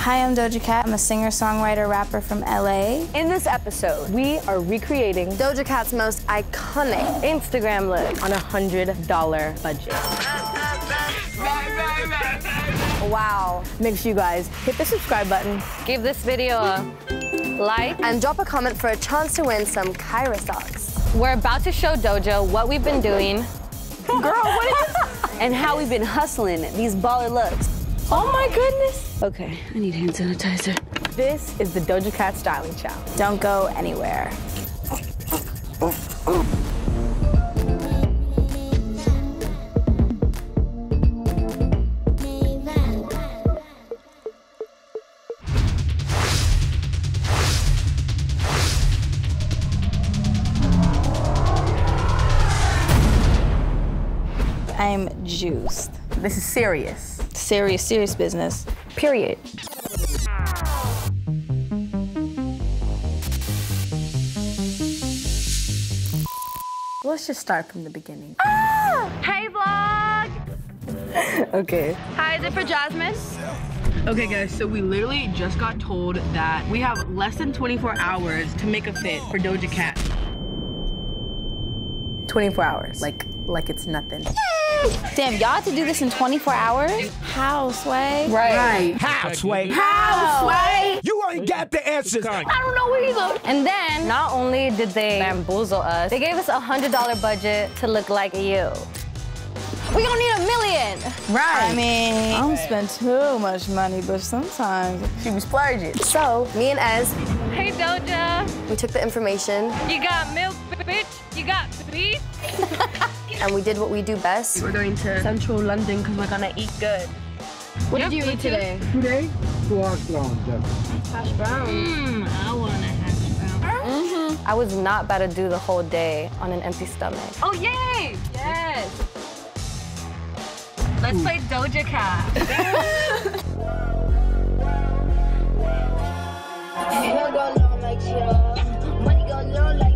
Hi, I'm Doja Cat. I'm a singer, songwriter, rapper from LA. In this episode, we are recreating Doja Cat's most iconic Instagram look on a $100 budget. Wow. Make sure you guys hit the subscribe button. Give this video a like. And drop a comment for a chance to win some Kyra socks. We're about to show Doja what we've been doing. Girl, what is this? And how we've been hustling these baller looks. Oh my goodness. Okay, I need hand sanitizer. This is the Doja Cat Styling Challenge. Don't go anywhere. I'm juiced. This is serious. Serious, serious business. Period. Let's just start from the beginning. Ah! Hey vlog. Okay. Hi, is it for Jasmine? Okay guys, so we literally just got told that we have less than 24 hours to make a fit for Doja Cat. 24 hours, like like it's nothing. Damn, y'all have to do this in 24 hours? How, Sway? Right. How, Sway? How, Sway? You ain't got the answers. I don't know either. And then, not only did they bamboozle us, they gave us a $100 budget to look like you. We gonna need a million. Right. I mean, I don't spend too much money, but sometimes. she was splurging. So, me and Ez, Hey Doja, we took the information you got milk, bitch? You got beef? and we did what we do best. We're going to central London because we're gonna eat good. What did you eat today? Today, hash brown, hmm, Hash brown. Mmm, I want a hash brown. I was not about to do the whole day on an empty stomach. Oh, yay! Yes. Let's play Doja Cat. Money go long like Chia. Money go long like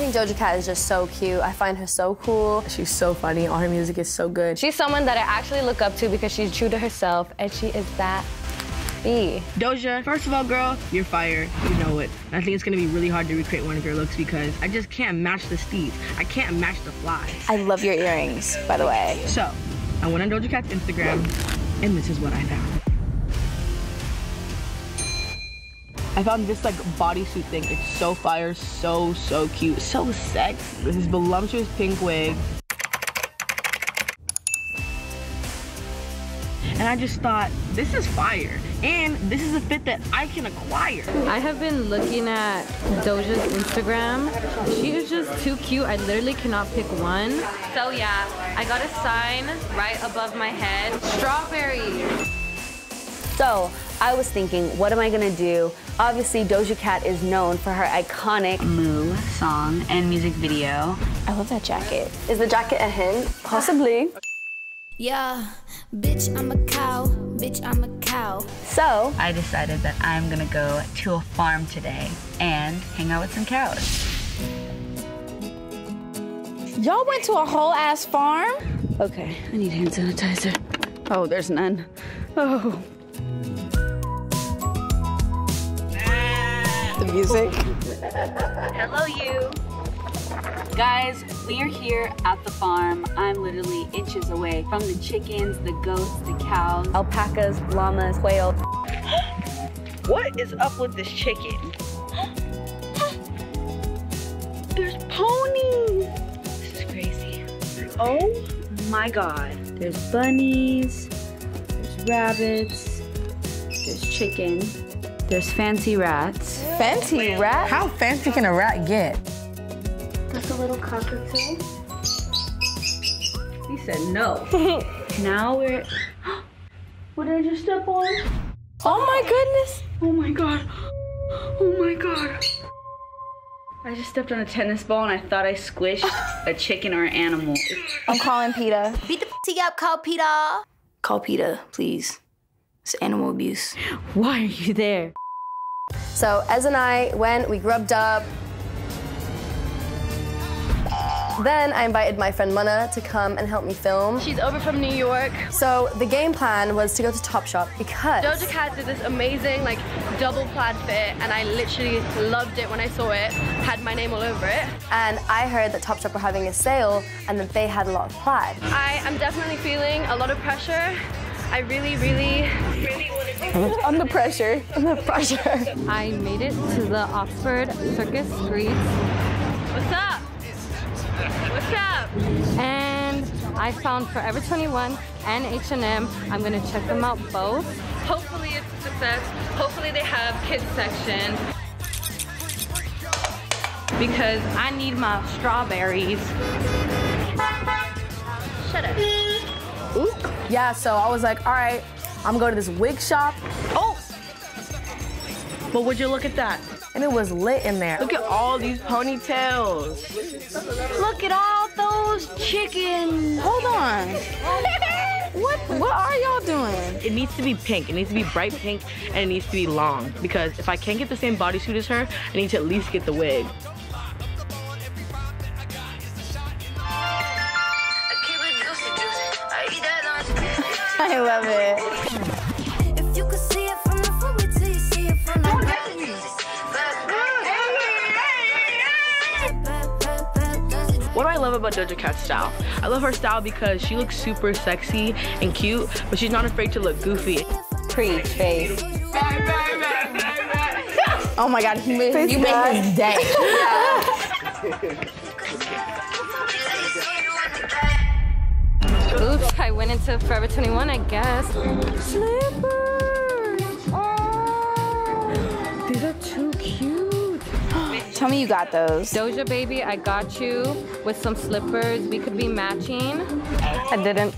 think Doja Cat is just so cute. I find her so cool. She's so funny. All her music is so good. She's someone that I actually look up to because she's true to herself and she is that B. Doja, first of all, girl, you're fire. You know it. I think it's gonna be really hard to recreate one of your looks because I just can't match the steeds. I can't match the flies. I love your earrings, by the way. So, I went on Doja Cat's Instagram, and this is what I found. I found this like bodysuit thing. It's so fire, so, so cute, so sexy. This is voluptuous pink wig. And I just thought, this is fire. And this is a fit that I can acquire. I have been looking at Doja's Instagram. She is just too cute. I literally cannot pick one. So yeah, I got a sign right above my head. Strawberry. So I was thinking, what am I gonna do? Obviously, Doja Cat is known for her iconic Moo song and music video. I love that jacket. Is the jacket a hint? possibly. Yeah, bitch, I'm a cow. Bitch, I'm a cow. So I decided that I'm gonna go to a farm today and hang out with some cows. Y'all went to a whole ass farm? Okay, I need hand sanitizer. Oh, there's none. Oh. Music. Hello, you. Guys, we are here at the farm. I'm literally inches away from the chickens, the goats, the cows. Alpacas, llamas, quail. What is up with this chicken? There's ponies. This is crazy. Oh My God. There's bunnies, there's rabbits, there's chicken, there's fancy rats. Fancy rat. How fancy can a rat get? That's a little cockatoo. He said no. now we're. what did I just step on? Oh my goodness. Oh my god. Oh my god. I just stepped on a tennis ball and I thought I squished a chicken or an animal. I'm calling PETA. Beat the p up, call Peter. Call PETA, please. It's animal abuse. Why are you there? So Ez and I went, we grubbed up. Then I invited my friend Mana to come and help me film. She's over from New York. So the game plan was to go to Topshop because Doja Cat did this amazing like double plaid fit and I literally loved it when I saw it. Had my name all over it. and I heard that Topshop were having a sale and that they had a lot of plaid. I am definitely feeling a lot of pressure. I really, really, really want to do Under pressure. Under pressure. I made it to the Oxford Circus Streets. What's up? What's up? And I found Forever 21 and H&M. I'm gonna check them out both. Hopefully it's a success. Hopefully they have kids section. because I need my strawberries. Shut up. Yeah, so I was like, all right, I'm gonna go to this wig shop. Oh! But would you look at that? And it was lit in there. Look at all these ponytails. Look at all those chickens. Hold on. what what are y'all doing? It needs to be pink. It needs to be bright pink and it needs to be long. Because if I can't get the same bodysuit as her, I need to at least get the wig. The back. What do I love about Doja Cat's style? I love her style because she looks super sexy and cute, but she's not afraid to look goofy. Preach, Faith. Oh my God, he made, you made his day. Oops, I went into Forever 21, I guess. Slippers! Oh, these are too cute. Tell me you got those. Doja baby, I got you with some slippers. We could be matching. I didn't.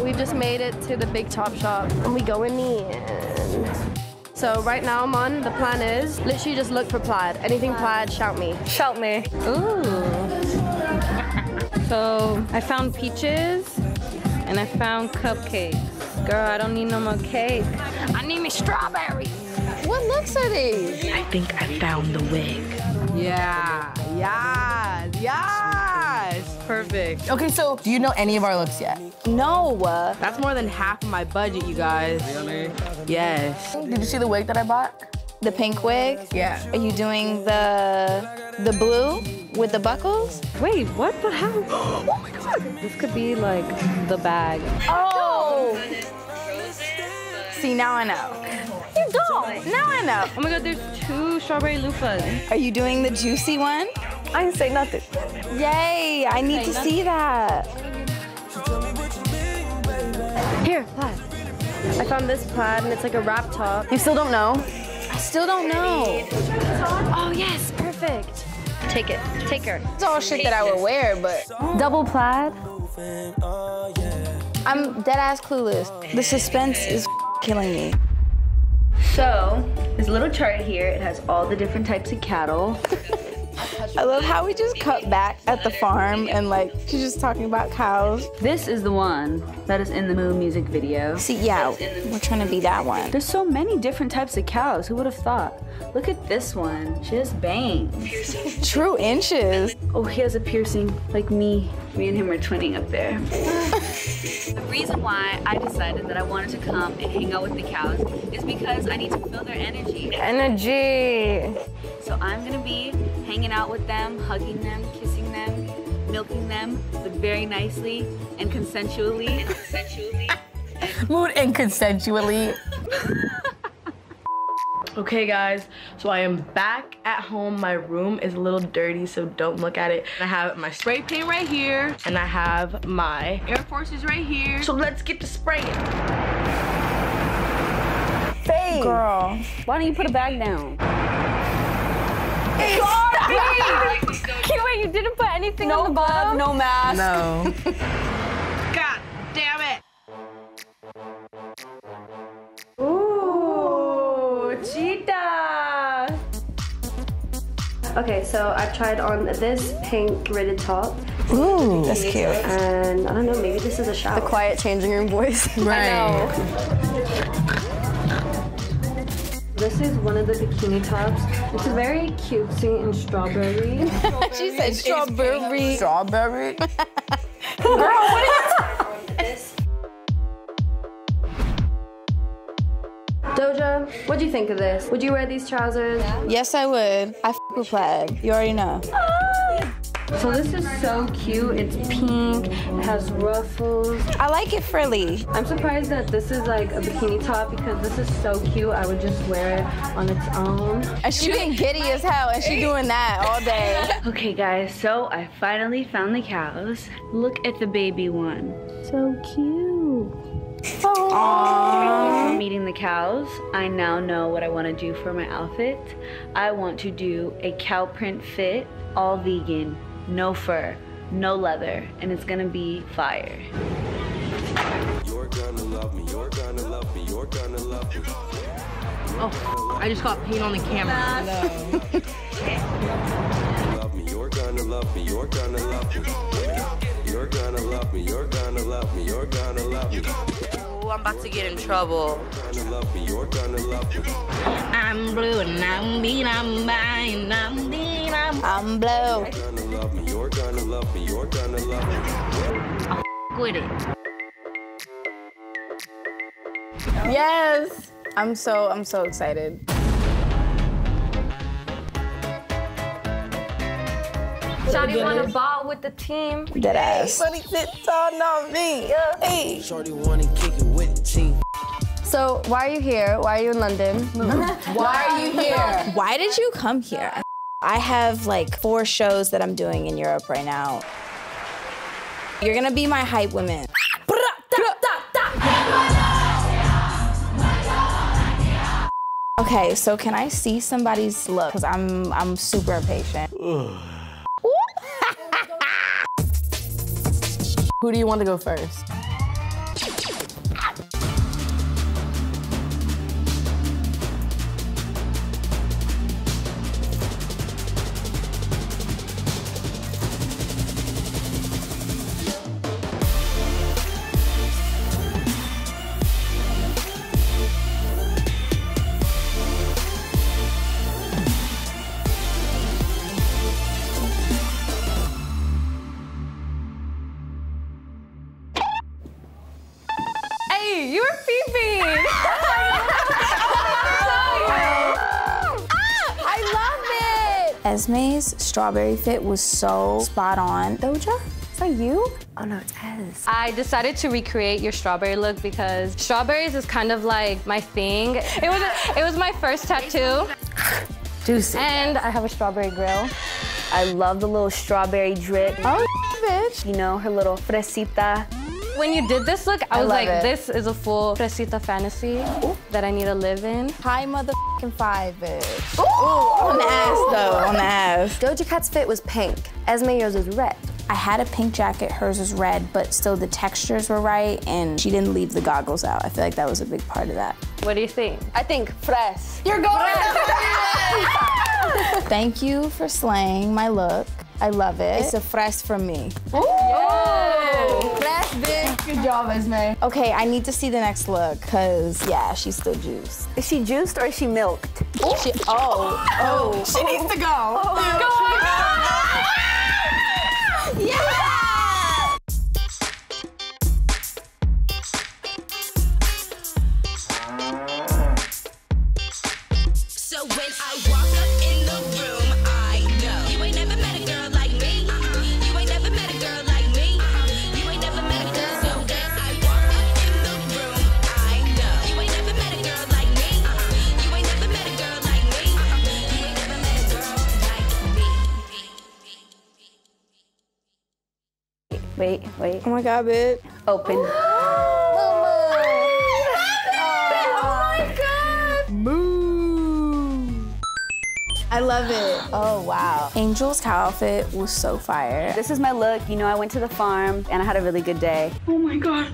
We've just made it to the big Topshop and we going in. So right now, Mon, the plan is literally just look for plaid. Anything plaid, shout me. Shout me. Ooh. So I found peaches and I found cupcakes. Girl, I don't need no more cake. I need me strawberries. what looks are these? I think I found the wig. Yeah, yes, yes. Perfect. Okay, so do you know any of our looks yet? No. That's more than half of my budget, you guys. Really? Yes. Did you see the wig that I bought? The pink wig? Yeah. Are you doing the the blue with the buckles? Wait, what the hell? Oh my god. This could be like the bag. Oh! See, now I know. You don't. Now I know. Oh my god, there's two strawberry loofahs. Are you doing the juicy one? I didn't say nothing. Yay! I need to see that. Here, plaid. I found this plaid and it's like a wrap top. You still don't know? I still don't know. Oh yes, perfect. Take it. Take her. It's all shit that I would wear, but Double plaid. I'm dead ass clueless. The suspense is killing me. So, this little chart here, it has all the different types of cattle. I love how we just cut back at the farm and like she's just talking about cows. This is the one that is in the Moo music video. See, yeah, we're trying to be that one. There's so many different types of cows. Who would have thought? Look at this one. She has bangs. True inches. Oh, he has a piercing like me. Me and him are twinning up there. the reason why I decided that I wanted to come and hang out with the cows is because I need to feel their energy. Energy. So I'm gonna be hanging out with them, hugging them, kissing them, milking them, but very nicely and consensually. consensually. Mood and consensually. Okay guys, so I am back at home. My room is a little dirty, so don't look at it. I have my spray paint right here, and I have my Air Forces right here. So let's get to spraying. Faye. Girl. Why don't you put a bag down? Wait, you didn't put anything on the bottom? No mask. No. cheetah. Okay, so I've tried on this pink gridded top, Ooh, that's cute. and I don't know, maybe this is a shower. The quiet changing room voice. Right. This is one of the bikini tops. It's very cutesy and strawberry. she said strawberry. Strawberry. Girl, what what do you think of this? Would you wear these trousers? Yes, I would. I f with plaid. You already know. Ah! So this is so cute. It's pink. It has ruffles. I like it frilly. I'm surprised that this is like a bikini top because this is so cute. I would just wear it on its own. And she being giddy as hell, and she doing that all day. Okay, guys, so I finally found the cows. Look at the baby one. So cute. From meeting the cows, I now know what I want to do for my outfit. I want to do a cow print fit, all vegan, no fur, no leather, and it's gonna be fire. You're gonna love me, you're gonna love me, you're gonna love me. Oh, I just got paint on the camera. Love me, you're gonna love me, you're gonna love me. You're gonna love me, you're gonna love me, you're gonna love me. Oh, I'm about to get in trouble. Love me, you're gonna love me. I'm blue and I'm mean, I'm mine, I'm mean, I'm. I'm blue. Gonna love me, you're gonna love me, you're gonna love me. with it. Yes. I'm so I'm so excited. Shawty want to ball with the team. Dead ass. Funny shit on on me. Hey. Shorty wanna kick it with the team. So why are you here? Why are you in London? Why are you here? Why did you come here? I have like four shows that I'm doing in Europe right now. You're gonna be my hype woman. Okay, so can I see somebody's look? Cause I'm I'm super impatient. Who do you want to go first? Esme's strawberry fit was so spot on. Doja, is that you? Oh no, it's Ez. I decided to recreate your strawberry look because strawberries is kind of like my thing. It was it was my first tattoo. Juicy. And I have a strawberry grill. I love the little strawberry drip. Oh, bitch. You know, her little fresita. When you did this look, I, I was like, it. this is a full fresita fantasy that I need to live in. High motherfucking five, bitch. Ooh, on the ass though, on the ass. Doja Cat's fit was pink. Esme, yours is red. I had a pink jacket, hers was red, but still the textures were right, and she didn't leave the goggles out. I feel like that was a big part of that. What do you think? I think fresh. You're going Thank you for slaying my look. I love it. It's a fresh from me. Fresh bitch. Good job, Esme. Okay, I need to see the next look, cause yeah, she's still juiced. Is she juiced or is she milked? She, oh, oh. She needs to go. Oh yeah! Wait, wait. Oh my god, bitch. Open. Oh my god. Mm. I love it. Oh wow. Angel's cow outfit was so fire. This is my look. You know, I went to the farm and I had a really good day. Oh my god.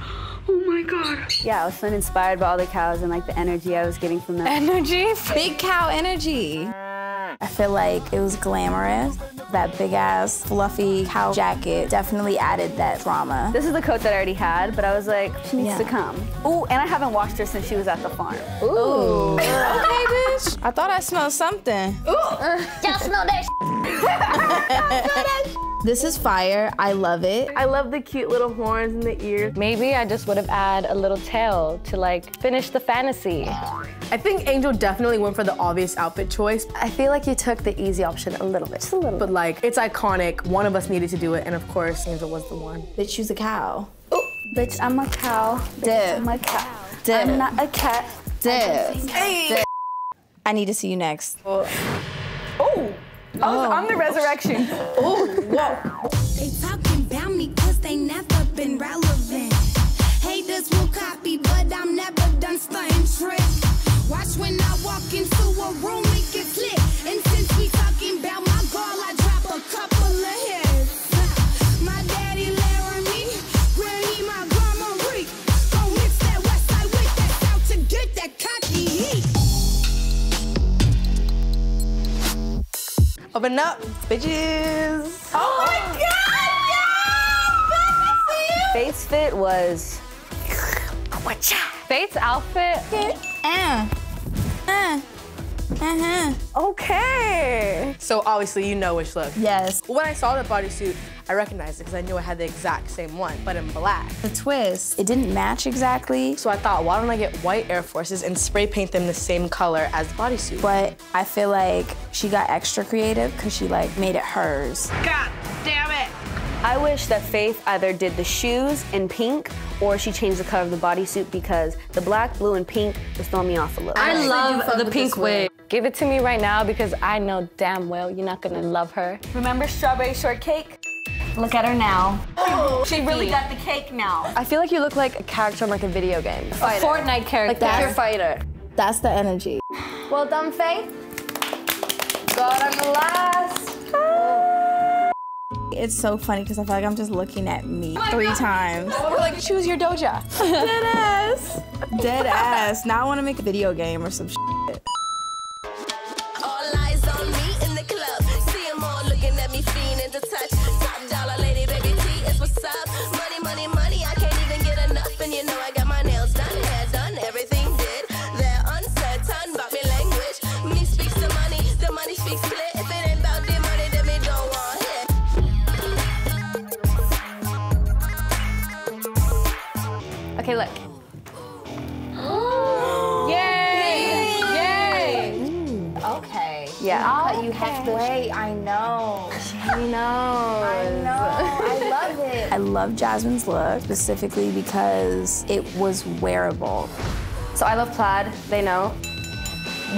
Oh my god. Yeah, I was so inspired by all the cows and like the energy I was getting from them. Energy. Big cow energy. I feel like it was glamorous. That big ass fluffy cow jacket definitely added that drama. This is the coat that I already had, but I was like, she needs Yeah. to come. Ooh, and I haven't washed her since she was at the farm. Ooh. okay, bitch. I thought I smelled something. Ooh! Y'all smell that This is fire. I love it. I love the cute little horns in the ears. Maybe I just would have added a little tail to like finish the fantasy. I think Angel definitely went for the obvious outfit choice, I feel like you took the easy option a little bit, just a little. but like it's iconic. One of us needed to do it, and of course, Angel was the one. Bitch, she's a cow. Oh. Bitch, I'm a cow. Bitch, Dip. I'm a cow. Dip. I'm not a cat. Dip. Dip. I need to see you next. Oh, I'm the resurrection. Oh, they talking about me cause they never been relevant. Haters will copy, but I'm never done stunting trick. Watch when I walk into a room, Open up, bitches. Oh my god! Face fit was Faith's outfit, Uh, uh, uh-huh. okay. So obviously, you know which look. Yes. When I saw the bodysuit, I recognized it because I knew I had the exact same one, but in black. The twist. It didn't match exactly, So I thought, why don't I get white Air Forces and spray paint them the same color as the bodysuit? but I feel like she got extra creative because she like made it hers. God damn it! I wish that Faith either did the shoes in pink or she changed the color of the bodysuit because the black, blue, and pink was throwing me off a little. I love the pink this wig. wig. Give it to me right now because I know damn well you're not gonna love her. Remember strawberry shortcake? Look at her now. she really got the cake now. I feel like you look like a character on like a video game. A Fortnite character. Like that. Your fighter. That's the energy. Well done, Faith. God, I'm the last. It's so funny because I feel like I'm just looking at me oh three times. We're like, choose your doja. Dead ass. Dead ass. Now I want to make a video game or some shit. Okay, look. Yay! Yay! Okay. Yeah. Cut you halfway. I know. I know. I know. I love it. I love Jasmine's look specifically because it was wearable. So I love plaid. They know.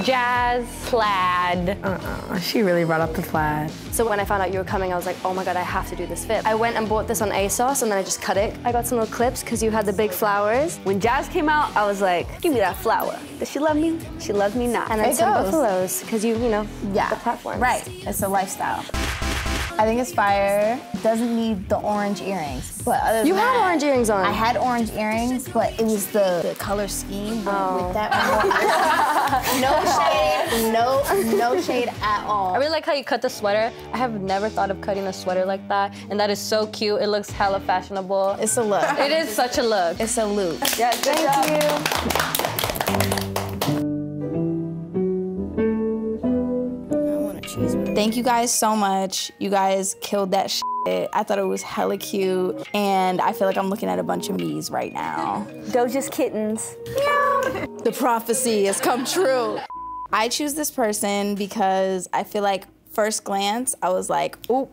Jazz plaid. Uh-uh, she really brought up the plaid. So when I found out you were coming, I was like, oh my god, I have to do this fit. I went and bought this on ASOS and then I just cut it. I got some little clips because you had the big flowers. When Jazz came out, I was like, give me that flower. Does she love me? She loves me not. And then It some goes. buffaloes because you, you know, Yeah. the platform. Right. It's a lifestyle. I think it's fire. Doesn't need the orange earrings. But other You had that, orange earrings on. I had orange earrings, but it was the, the color scheme Oh. with that. one. no shade. No no shade at all. I really like how you cut the sweater. I have never thought of cutting a sweater like that, and that is so cute. It looks hella fashionable. It's a look. It is such a look. It's a look. Yeah, good Thank job. you. Thank you guys so much. You guys killed that shit. I thought it was hella cute. And I feel like I'm looking at a bunch of me's right now. Doja's kittens. The prophecy has come true. I choose this person because I feel like first glance, I was like, oop,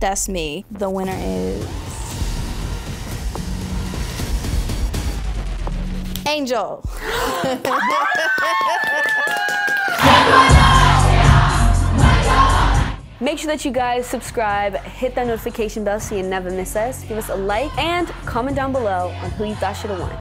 that's me. The winner is Angel. Make sure that you guys subscribe, hit that notification bell so you never miss us. Give us a like and comment down below on who you thought should have won.